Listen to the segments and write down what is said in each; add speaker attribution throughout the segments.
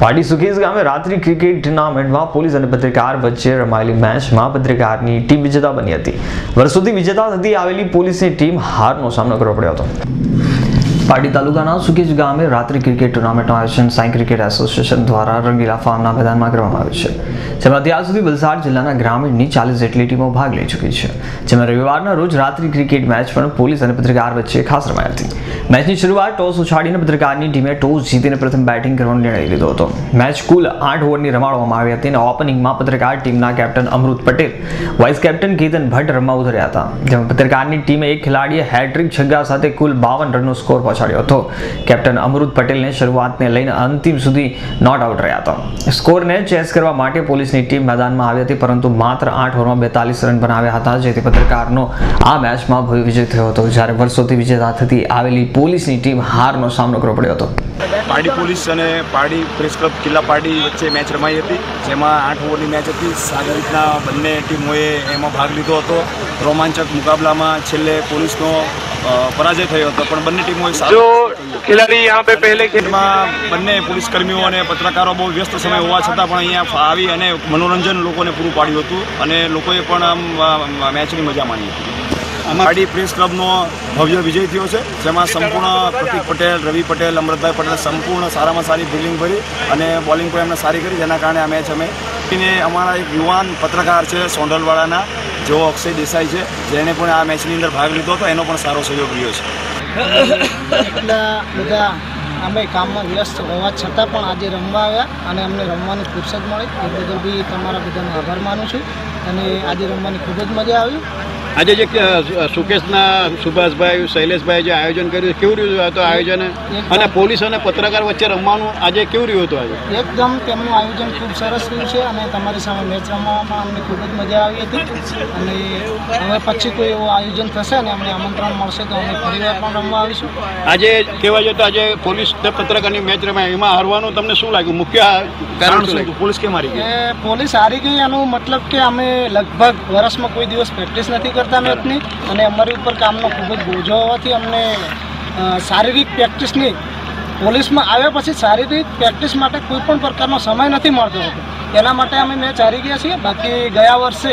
Speaker 1: પાડી સુખેજ ગામે. રાત્રિ ક્રિકેટ ટુર્નામેન્ટમાં પોલીસ અને પત્રકાર વચ્ચે રમાયેલી મેચમાં પત્રકારની ટીમ વિજેતા બની હતી. વર્ષોથી વિજેતા થતી આવેલી પોલીસની ટીમ હારનો સામનો કરવો પડ્યો હતો. પાટી તાલુકાના સુકેજ ગામે રાત્રિ ક્રિકેટ ટુર્નામેન્ટનું આયોજન સાંઈ ક્રિકેટ એસોસિએશન દ્વારા રંગીલા ફાર્મના મેદાનમાં કરવામાં આવ્યું છે. જેમાં અત્યાર સુધી વલસાડ જિલ્લાના ગ્રામીણની ચાલીસ જેટલી ટીમો ભાગ લઈ ચૂકી છે. જેમાં રવિવારના રોજ રાત્રિ ક્રિકેટ મેચ પણ પોલીસ અને પત્રકાર વચ્ચે ખાસ રમાઈ હતી. મેચની શરૂઆત ટોસ ઉછાડીને પત્રકારની ટીમે ટોસ જીતીને પ્રથમ બેટિંગ કરવાનો નિર્ણય લીધો હતો. મેચ કુલ આઠ ઓવરની રમાડવામાં આવી હતી અને ઓપનિંગમાં પત્રકાર ટીમના captain Amrut Patel, vice captain Ketan Bhatt રમવા ઉતર્યા હતા. જેમાં પત્રકારની ટીમે એક ખેલાડીએ હેટ્રિક છગ્ગા સાથે કુલ બાવન રનનો સ્કોર પહોંચાડ્યો હતો. કેપ્ટન અમૃત પટેલને શરૂઆતને લઈને અંતિમ સુધી નોટ આઉટ રહ્યા હતા. સ્કોરને ચેસ કરવા માટે પોલીસની ટીમ મેદાનમાં આવી હતી, પરંતુ માત્ર આઠ ઓવરમાં બેતાલીસ રન બનાવ્યા હતા, જેથી પત્રકારનો આ મેચમાં ભવ્ય વિજય થયો હતો. જ્યારે વર્ષોથી વિજેતા થતી આવેલી પોલીસની ટીમ હારનો સામનો કરવો પડ્યો હતો.
Speaker 2: પારડી પોલીસ અને પારડી પ્રેસ લાયન્સ ક્લબ કિલ્લા વચ્ચે મેચ રમાઈ હતી જેમાં આઠ ઓવરની મેચ હતી. સારી રીતના બંને ટીમોએ એમાં ભાગ લીધો હતો. રોમાંચક મુકાબલામાં છેલ્લે પોલીસનો પરાજય થયો હતો પણ બંને ટીમોએ
Speaker 3: ખેલાડી યહાં
Speaker 2: ખેલમાં બંને પોલીસ કર્મીઓ અને પત્રકારો બહુ વ્યસ્ત સમય હોવા છતાં પણ અહીંયા આવી અને મનોરંજન લોકોને પૂરું પાડ્યું હતું અને લોકોએ પણ આમ મેચની મજા માણી હતી. પારડી પ્રેસ ક્લબનો ભવ્ય વિજય થયો છે જેમાં સંપૂર્ણ પ્રતિક પટેલ રવિ પટેલ અમૃતભાઈ પટેલ સંપૂર્ણ સારામાં સારી ફિલ્ડિંગ ભરી અને બોલિંગ પણ એમણે સારી કરી જેના કારણે આ મેચ અમે અમારા એક યુવાન પત્રકાર છે સોંડલવાળાના જેઓ અક્ષય દેસાઈ છે જેણે પણ આ મેચની અંદર ભાગ લીધો હતો એનો પણ સારો સહયોગ રહ્યો છે.
Speaker 4: એટલા બધા અમે કામમાં વ્યસ્ત હોવા છતાં પણ આજે રમવા આવ્યા અને અમને રમવાની ફુરસદ મળી. એ બદલ બી તમારા બધાનો આભાર માનું છું અને આજે રમવાની ખૂબ જ મજા આવી.
Speaker 5: આજે જે સુકેશના સુભાષભાઈ શૈલેષભાઈ જે આયોજન કર્યું કેવું રહ્યું હતું આયોજન? અને પોલીસ અને પત્રકાર વચ્ચે રમવાનું આજે કેવું રહ્યું હતું આજે?
Speaker 4: એકદમ તેમનું આયોજન ખૂબ સરસ રહ્યું છે અને તમારી સામે મેચ રમવામાં અમને ખૂબ જ મજા આવી હતી. અને હવે પછી કોઈ એવું આયોજન થશે અને અમને આમંત્રણ મળશે તો અમે ફરી પણ રમવા આવીશું.
Speaker 5: આજે કહેવા જઈએ તો આજે પોલીસ ને પત્રકારની મેચ રમાય એમાં હારવાનું તમને શું લાગ્યું? મુખ્ય કારણ શું લાગ્યું?
Speaker 2: પોલીસ કેમ હારી ગઈ?
Speaker 4: પોલીસ હારી ગઈ એનું મતલબ કે અમે લગભગ વર્ષમાં કોઈ દિવસ પ્રેક્ટિસ નથી કરતા. મેચની અને અમારી ઉપર કામનો ખૂબ જ બોજો હોવાથી અમને શારીરિક પ્રેક્ટિસની પોલીસમાં આવ્યા પછી શારીરિક પ્રેક્ટિસ માટે કોઈ પણ પ્રકારનો સમય નથી મળતો હતો. એના માટે અમે મેચ હારી ગયા છીએ. બાકી ગયા વર્ષે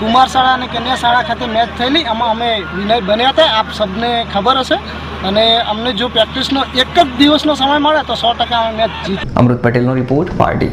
Speaker 4: કુમાર શાળા અને કન્યા શાળા ખાતે મેચ થયેલી. એમાં અમે વિનય બન્યા હતા. આપ સબને ખબર હશે. અને અમને જો પ્રેક્ટિસનો એક જ દિવસનો સમય મળે તો સો ટકા અમે મેચ જીત
Speaker 1: અમૃત પટેલનો રિપોર્ટ પાર્ટી.